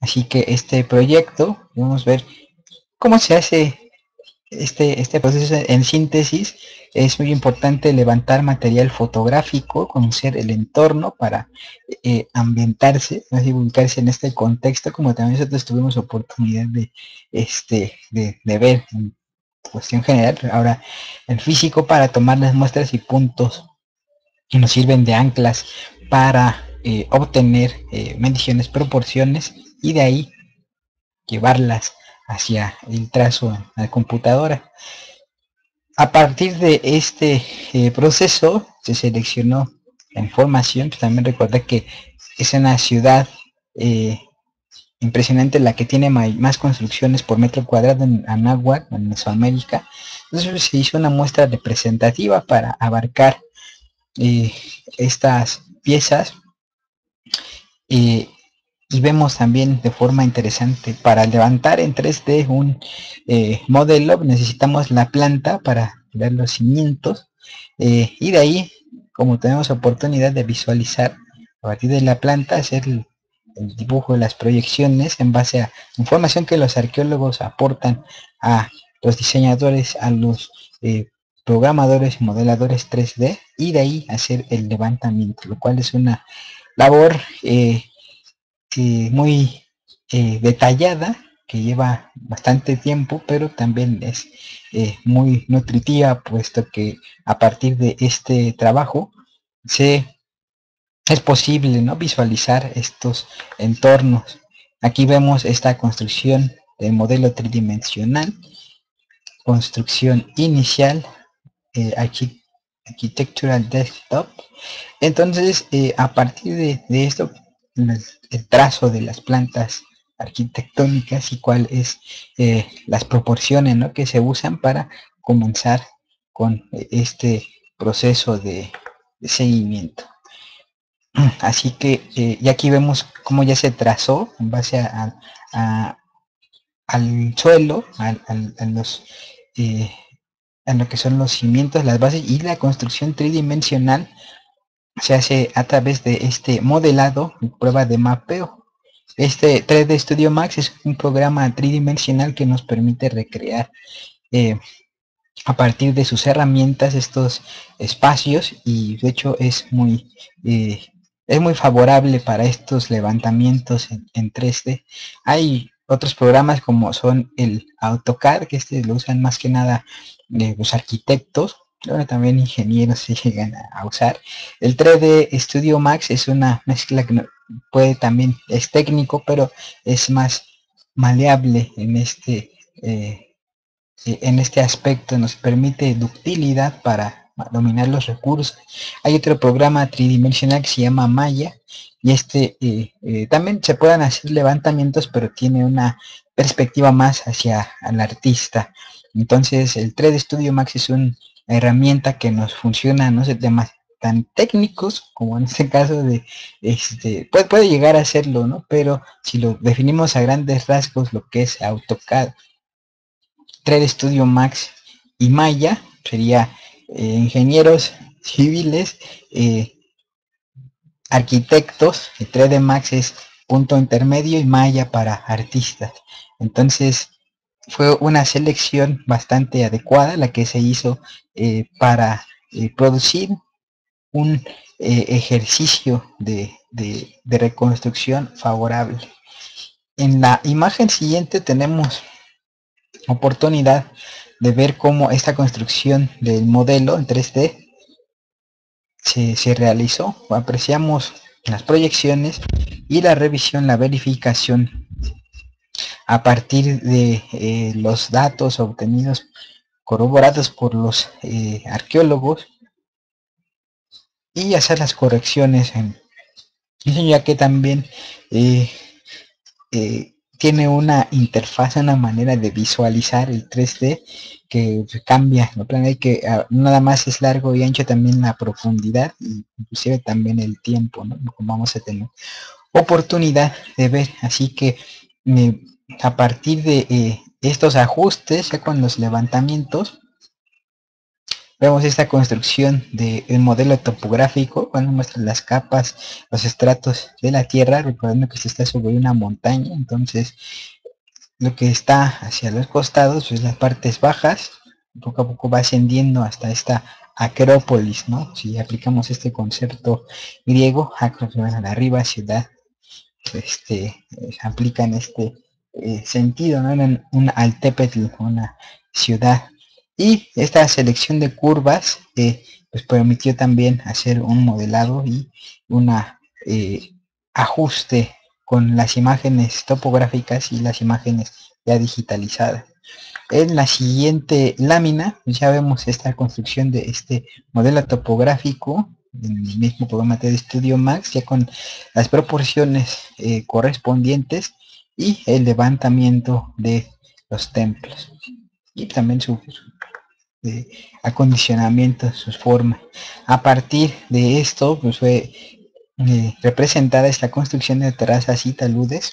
Así que este proyecto, vamos a ver cómo se hace este, este proceso en síntesis. Es muy importante levantar material fotográfico, conocer el entorno para eh, ambientarse, y ubicarse en este contexto, como también nosotros tuvimos oportunidad de, este, de, ver en cuestión general, ahora el físico para tomar las muestras y puntos que nos sirven de anclas para eh, obtener eh, mediciones, proporciones y de ahí llevarlas hacia el trazo en la computadora. A partir de este eh, proceso se seleccionó la información, pues también recuerda que es una ciudad eh, impresionante la que tiene más construcciones por metro cuadrado en Anáhuac, en Mesoamérica. Entonces se hizo una muestra representativa para abarcar eh, estas piezas y vemos también de forma interesante para levantar en 3D un eh, modelo necesitamos la planta para ver los cimientos eh, y de ahí como tenemos oportunidad de visualizar a partir de la planta hacer el, dibujo de las proyecciones en base a información que los arqueólogos aportan a los diseñadores a los eh, programadores y modeladores 3D y de ahí hacer el levantamiento lo cual es una labor muy eh, detallada, que lleva bastante tiempo, pero también es eh, muy nutritiva, puesto que a partir de este trabajo se es posible ¿no? visualizar estos entornos. Aquí vemos esta construcción del modelo tridimensional, construcción inicial, eh, architectural desktop. Entonces, a partir de, de esto el trazo de las plantas arquitectónicas y cuál es eh, las proporciones que se usan para comenzar con este proceso de, seguimiento. Así que eh, y aquí vemos cómo ya se trazó en base a, al suelo, a, los, eh, a lo que son los cimientos, las bases y la construcción tridimensional se hace a través de este modelado prueba de mapeo. Este 3D Studio Max es un programa tridimensional que nos permite recrear eh, a partir de sus herramientas estos espacios y de hecho es muy eh, es muy favorable para estos levantamientos en, 3D. Hay otros programas como son el AutoCAD, que este lo usan más que nada eh, los arquitectos, también ingenieros se llegan a usar. El 3D Studio Max es una mezcla que puede también, es técnico, pero es más maleable en este, eh, en este aspecto. Nos permite ductilidad para dominar los recursos. Hay otro programa tridimensional que se llama Maya y este eh, eh, también se pueden hacer levantamientos, pero tiene una perspectiva más hacia el artista. Entonces el 3D Studio Max es un herramienta que nos funciona, no sé, temas tan técnicos como en este caso de este puede, puede llegar a serlo no pero si lo definimos a grandes rasgos lo que es AutoCAD 3D Studio Max y Maya sería ingenieros civiles eh, arquitectos 3D Max es punto intermedio y Maya para artistas entonces fue una selección bastante adecuada la que se hizo eh, para eh, producir un ejercicio de, reconstrucción favorable. En la imagen siguiente tenemos oportunidad de ver cómo esta construcción del modelo en 3D se, se realizó. Apreciamos las proyecciones y la revisión, la verificación a partir de eh, los datos obtenidos, corroborados por los eh, arqueólogos y hacer las correcciones en ya que también eh, tiene una interfaz, una manera de visualizar el 3D que cambia, ¿no? Hay que ah, nada más es largo y ancho también la profundidad, inclusive también el tiempo, ¿no? Vamos a tener oportunidad de ver, así que a partir de eh, estos ajustes, ya con los levantamientos, vemos esta construcción de un modelo topográfico, cuando muestra las capas, los estratos de la Tierra, recordando que se está sobre una montaña, entonces lo que está hacia los costados, pues las partes bajas, poco a poco va ascendiendo hasta esta acrópolis, ¿no? Si aplicamos este concepto griego, acrópolis arriba, ciudad, este, se aplica en este eh, sentido, ¿no? En un altepetl, una ciudad. Y esta selección de curvas eh, pues permitió también hacer un modelado y una eh, ajuste con las imágenes topográficas y las imágenes ya digitalizadas. En la siguiente lámina pues, ya vemos esta construcción de este modelo topográfico en el mismo programa de Studio Max ya con las proporciones eh, correspondientes y el levantamiento de los templos y también su, acondicionamiento, sus formas. A partir de esto pues fue eh, representada esta construcción de terrazas y taludes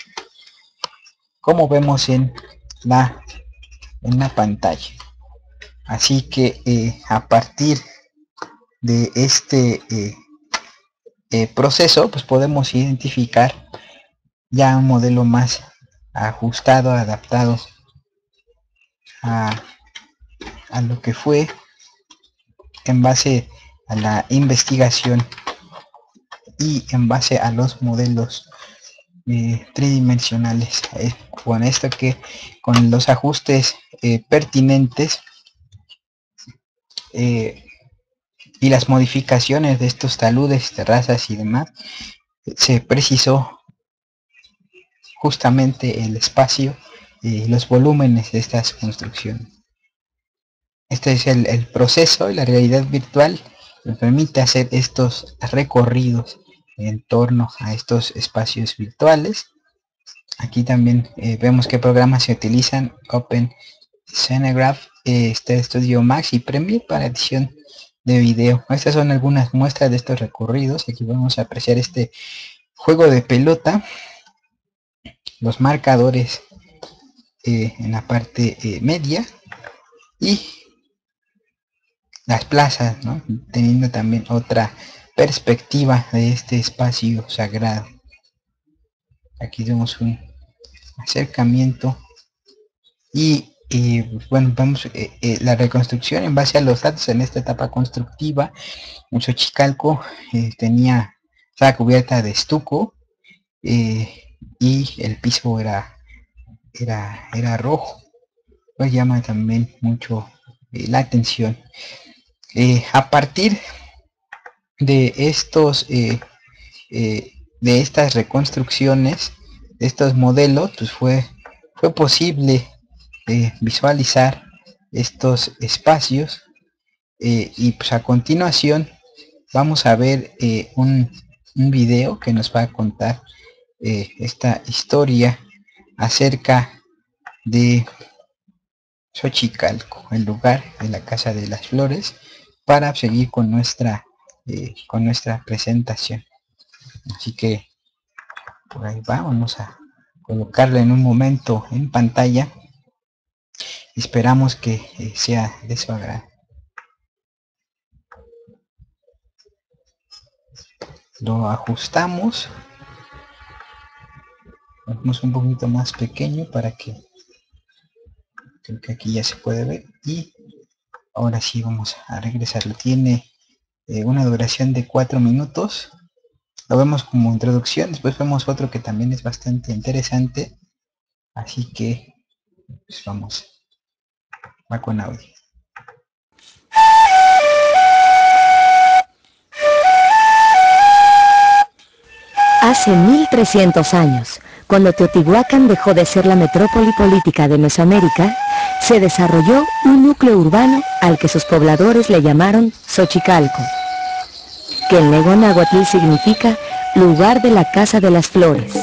como vemos en la en la pantalla. Así que eh, a partir de este eh, proceso, pues podemos identificar ya un modelo más ajustado, adaptado a, a lo que fue en base a la investigación y en base a los modelos tridimensionales. con esto que con los ajustes eh, pertinentes eh, y las modificaciones de estos taludes, terrazas y demás, se precisó justamente el espacio y los volúmenes de estas construcciones. Este es el, proceso y la realidad virtual que permite hacer estos recorridos en torno a estos espacios virtuales. Aquí también eh, vemos qué programas se utilizan. Open Scenegraph, eh, este Studio Max y Premiere para edición de video. Estas son algunas muestras de estos recorridos. Aquí vamos a apreciar este juego de pelota. Los marcadores eh, en la parte media. Y las plazas, Teniendo también otra perspectiva de este espacio sagrado. Aquí tenemos un acercamiento y bueno, vamos eh, eh, la reconstrucción en base a los datos en esta etapa constructiva. Un Xochicalco eh, tenía, estaba cubierta de estuco y el piso era, era, era rojo. Pues llama también mucho la atención. A partir de estos eh, eh, de estas reconstrucciones de estos modelos pues fue fue posible eh, visualizar estos espacios y pues a continuación vamos a ver un, un, video que nos va a contar esta historia acerca de Xochicalco, el lugar de la Casa de las Flores, para seguir con nuestra eh, con nuestra presentación. Así que por ahí vamos a colocarla en un momento en pantalla. Esperamos que eh, sea de su agrado. Lo ajustamos. Hacemos un poquito más pequeño para que creo que aquí ya se puede ver y ahora sí vamos a regresarlo. Tiene eh, una duración de cuatro minutos. Lo vemos como introducción, después vemos otro que también es bastante interesante. Así que pues vamos. Va con audio. Hace 1300 años, cuando Teotihuacán dejó de ser la metrópoli política de Mesoamérica, se desarrolló un núcleo urbano al que sus pobladores le llamaron Xochicalco, que en lengua náhuatl significa lugar de la Casa de las Flores.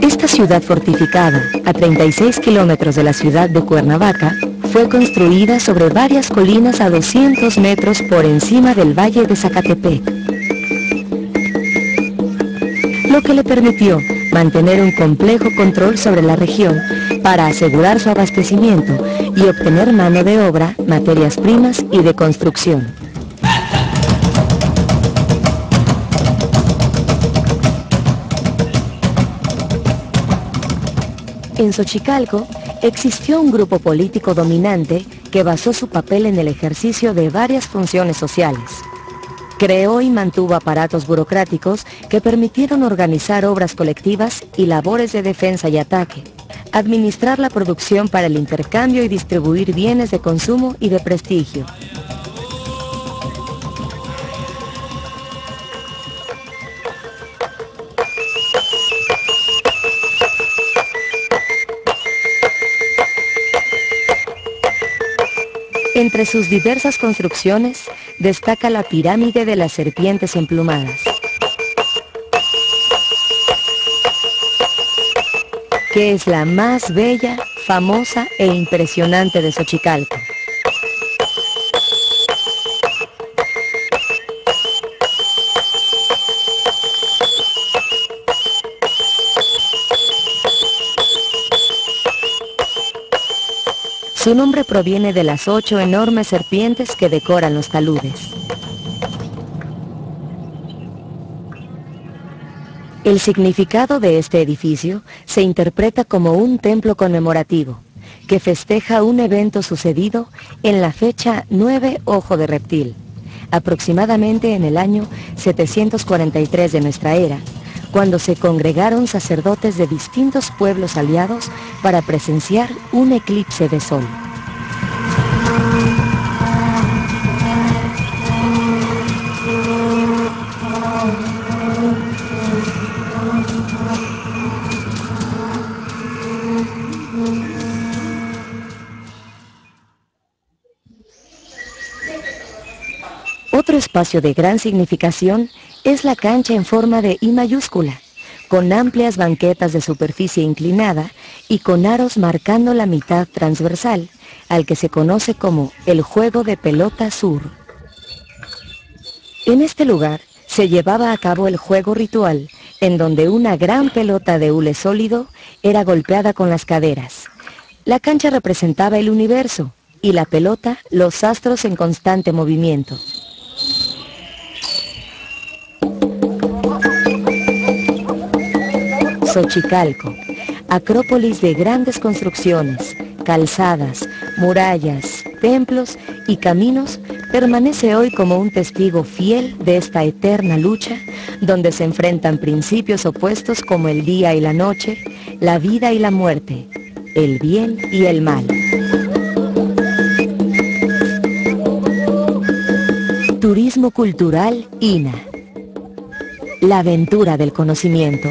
Esta ciudad fortificada, a 36 kilómetros de la ciudad de Cuernavaca, fue construida sobre varias colinas a 200 metros por encima del valle de Zacatepec, lo que le permitió mantener un complejo control sobre la región para asegurar su abastecimiento y obtener mano de obra, materias primas y de construcción. En Xochicalco existió un grupo político dominante que basó su papel en el ejercicio de varias funciones sociales. Creó y mantuvo aparatos burocráticos que permitieron organizar obras colectivas y labores de defensa y ataque, administrar la producción para el intercambio y distribuir bienes de consumo y de prestigio, Entre sus diversas construcciones destaca la pirámide de las serpientes emplumadas, que es la más bella, famosa e impresionante de Xochicalco. Su nombre proviene de las ocho enormes serpientes que decoran los taludes. El significado de este edificio se interpreta como un templo conmemorativo que festeja un evento sucedido en la fecha 9 Ojo de Reptil, aproximadamente en el año 743 de nuestra era, cuando se congregaron sacerdotes de distintos pueblos aliados para presenciar un eclipse de sol. Otro espacio de gran significación es la cancha en forma de I mayúscula, con amplias banquetas de superficie inclinada y con aros marcando la mitad transversal, al que se conoce como el juego de pelota sur. En este lugar se llevaba a cabo el juego ritual, en donde una gran pelota de hule sólido era golpeada con las caderas. La cancha representaba el universo y la pelota los astros en constante movimiento. Xochicalco, acrópolis de grandes construcciones, calzadas, murallas, templos y caminos, permanece hoy como un testigo fiel de esta eterna lucha, donde se enfrentan principios opuestos como el día y la noche, la vida y la muerte, el bien y el mal. Turismo Cultural INA. La aventura del conocimiento.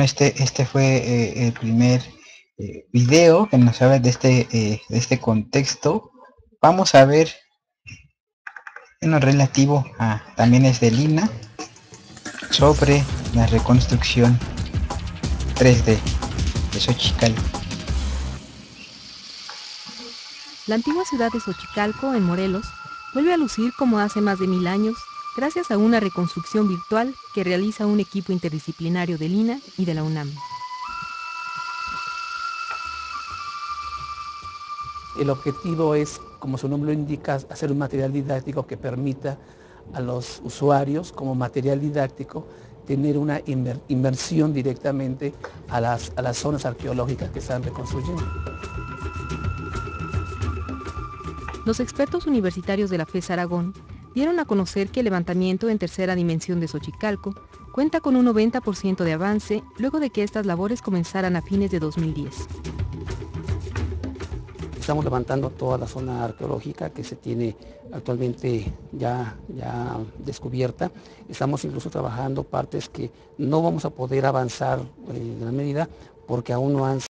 Este, este fue eh, el primer eh, video que nos habla de este, eh, de este contexto. Vamos a ver en lo relativo a también es de Lina sobre la reconstrucción 3D de Xochicalco. La antigua ciudad de Xochicalco, en Morelos, vuelve a lucir como hace más de mil años gracias a una reconstrucción virtual que realiza un equipo interdisciplinario de Lina y de la UNAM. El objetivo es, como su nombre lo indica, hacer un material didáctico que permita a los usuarios, como material didáctico, tener una inmersión directamente a las, a las zonas arqueológicas que están reconstruyendo. Los expertos universitarios de la FES Aragón dieron a conocer que el levantamiento en tercera dimensión de Xochicalco cuenta con un 90% de avance luego de que estas labores comenzaran a fines de 2010. Estamos levantando toda la zona arqueológica que se tiene actualmente ya, ya descubierta. Estamos incluso trabajando partes que no vamos a poder avanzar en eh, la medida porque aún no han